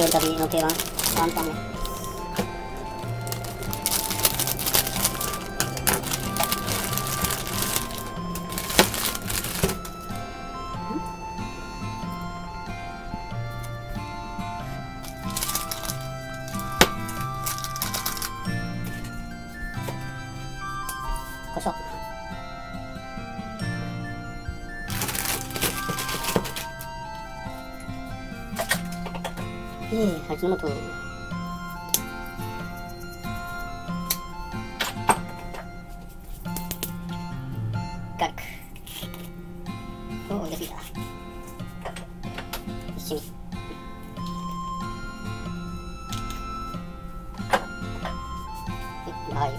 男の料理旅の定番。ワンタンね。胡椒ええ味の素ガーリックおお入れすぎた一緒にはいラー油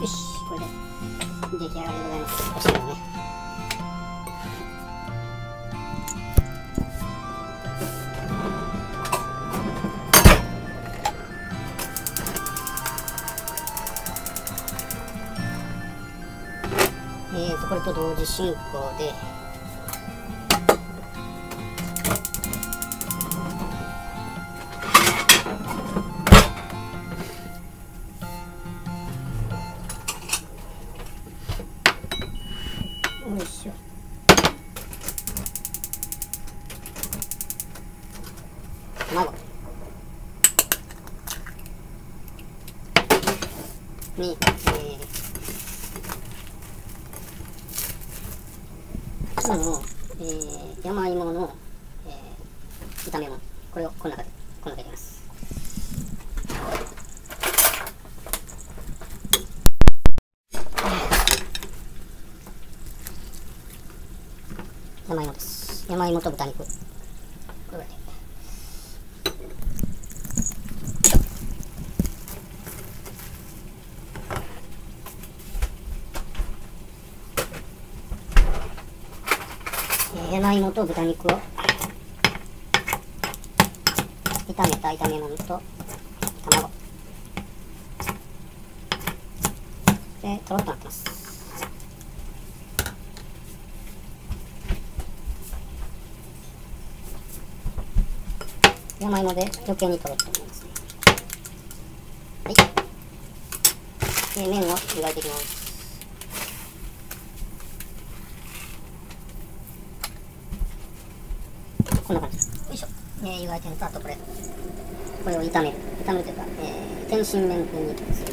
よしこれで出来上がりでございます。お塩ねえーとこれと同時進行で。よいしょ。卵。に、えー、つの、えー、山芋の、えー、炒め物。これをこの中でこの中で入れます。山芋です。山芋と豚肉これぐらいでえー山芋と豚肉を。炒めた炒め物と卵。でとろっとなってます。山芋で余計にとろっとなりますね。はい。で麺を湯がいていきます。こんな感じよいしょ、えー、湯がいてるとあとこれ。これを炒める。炒めるというか、えー、天津麺風にす。る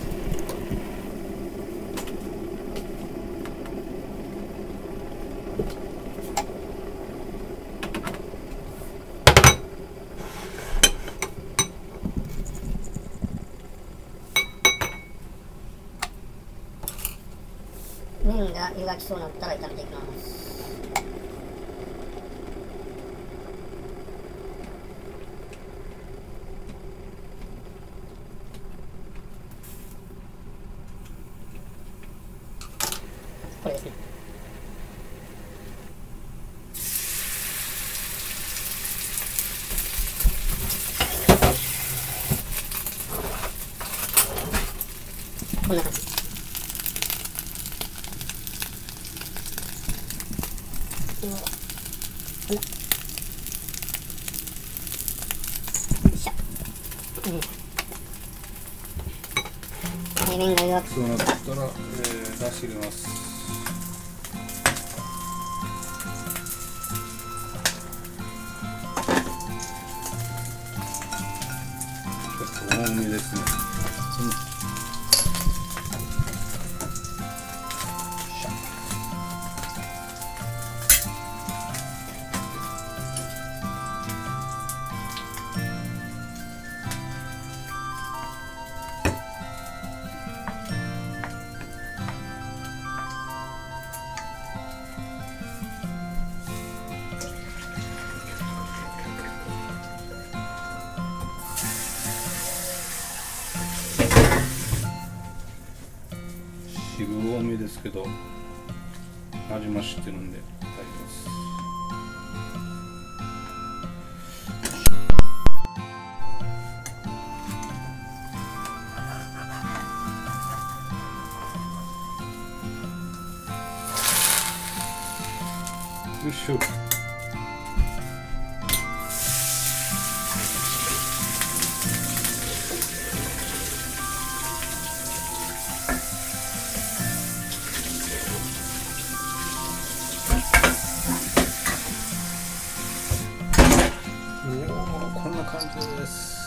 麺が湯がきそうになったら炒めていきます。これですねこんな感じ。こんが湯がきそうなったら、えー、出し入れますですね汁多めですけど味も知ってるんでいただきます。よいしょ。this.